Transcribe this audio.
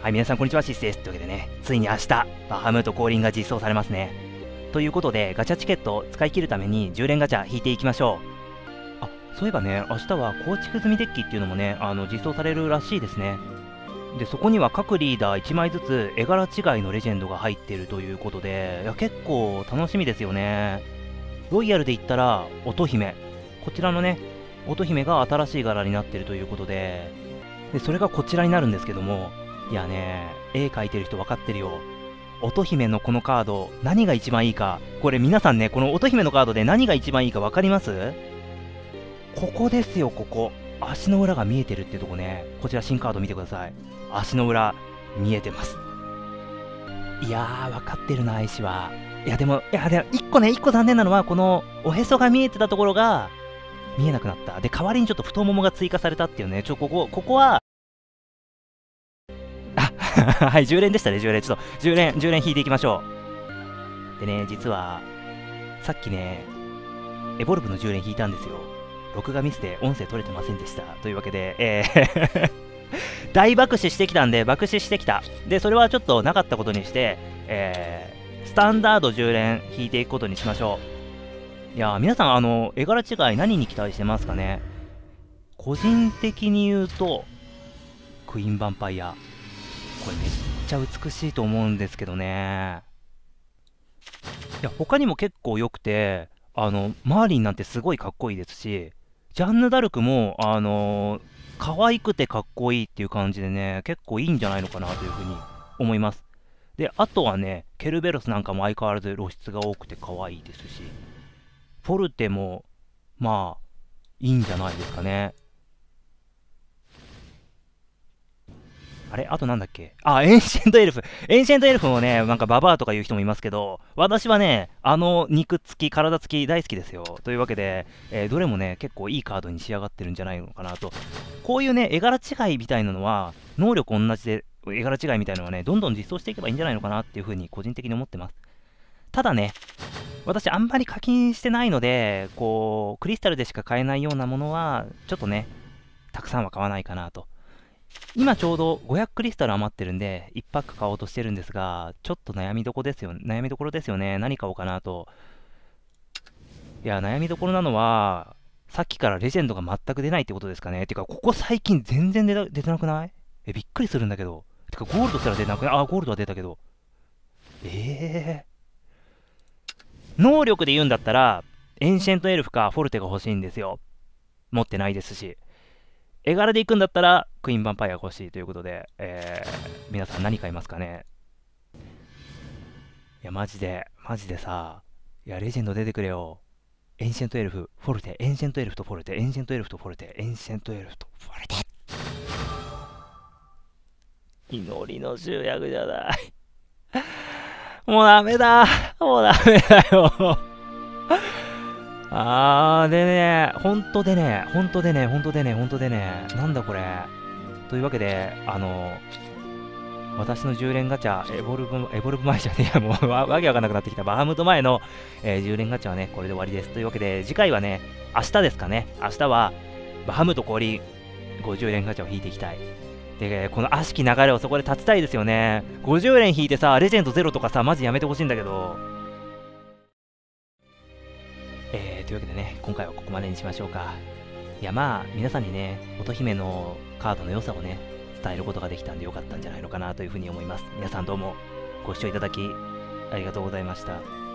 はい、皆さんこんにちは、シスです。というわけでね、ついに明日、バハムート降臨が実装されますね。ということで、ガチャチケットを使い切るために10連ガチャ引いていきましょう。あ、そういえばね、明日は構築済みデッキっていうのもね、あの、実装されるらしいですね。で、そこには各リーダー1枚ずつ絵柄違いのレジェンドが入ってるということで、いや、結構楽しみですよね。ロイヤルで言ったら、乙姫。こちらのね、乙姫が新しい柄になってるということで、で、それがこちらになるんですけども、いやね、絵描いてる人分かってるよ。乙姫のこのカード、何が一番いいか。これ皆さんね、この乙姫のカードで何が一番いいか分かります？ここですよ、ここ。足の裏が見えてるってとこね。こちら新カード見てください。足の裏、見えてます。いやー、分かってるな、石は。いや、でも、いや、でも、一個ね、一個残念なのは、この、おへそが見えてたところが、見えなくなった。で、代わりにちょっと太ももが追加されたっていうね、ちょ、ここ、ここは、はい、10連でしたね、10連。ちょっと、10連、10連引いていきましょう。でね、実は、さっきね、エボルブの10連引いたんですよ。録画ミスで音声取れてませんでした。というわけで、えー 大爆死してきたんで、爆死してきた。で、それはちょっとなかったことにして、えー、スタンダード10連引いていくことにしましょう。いや皆さん、あの、絵柄違い何に期待してますかね？個人的に言うと、クイーンヴァンパイア。これめっちゃ美しいと思うんですけどね。いや、他にも結構良くて、あの、マーリンなんてすごいかっこいいですし、ジャンヌ・ダルクも、あのー、可愛くてかっこいいっていう感じでね、結構いいんじゃないのかなというふうに思います。で、あとはね、ケルベロスなんかも相変わらず露出が多くて可愛いですし、フォルテも、まあ、いいんじゃないですかね。あれ？あとなんだっけ？あ、エンシェントエルフ。エンシェントエルフもね、なんかババアとか言う人もいますけど、私はね、あの肉付き、体付き大好きですよ。というわけで、えー、どれもね、結構いいカードに仕上がってるんじゃないのかなと。こういうね、絵柄違いみたいなのは、能力同じで、絵柄違いみたいなのはね、どんどん実装していけばいいんじゃないのかなっていうふうに個人的に思ってます。ただね、私あんまり課金してないので、こう、クリスタルでしか買えないようなものは、ちょっとね、たくさんは買わないかなと。今ちょうど500クリスタル余ってるんで、1パック買おうとしてるんですが、ちょっと悩みどこですよ、悩みどころですよね。何買おうかなと。いや、悩みどころなのは、さっきからレジェンドが全く出ないってことですかね。てか、ここ最近全然出出てなくない？え、びっくりするんだけど。てか、ゴールドすら出なくない？あ、ゴールドは出たけど。ええー、能力で言うんだったら、エンシェントエルフかフォルテが欲しいんですよ。持ってないですし。絵柄で行くんだったら、クイーンヴァンパイア欲しいということで、えー、皆さん何買いますかね？いや、マジで、マジでさ、いや、レジェンド出てくれよ。エンシェントエルフ、フォルテ、エンシェントエルフとフォルテ、エンシェントエルフとフォルテ、エンシェントエルフとフォルテ。祈りの集約じゃない。もうダメだ。もうダメだよ。あー、でね、ほんとでね、ほんとでね、ほんとでね、ほんとでね、なんだこれ。というわけで、あの、私の10連ガチャ、エボルブ、エボルブ前じゃねえや、もうわわけわかんなくなってきた。バハムト前の、えー、10連ガチャはね、これで終わりです。というわけで、次回はね、明日ですかね。明日は、バハムト氷、50連ガチャを引いていきたい。で、この悪しき流れをそこで立ちたいですよね。50連引いてさ、レジェンドゼロとかさ、マジやめてほしいんだけど、えー、というわけでね、今回はここまでにしましょうか。いやまあ、皆さんにね、乙姫のカードの良さをね、伝えることができたんでよかったんじゃないのかなというふうに思います。皆さんどうもご視聴いただきありがとうございました。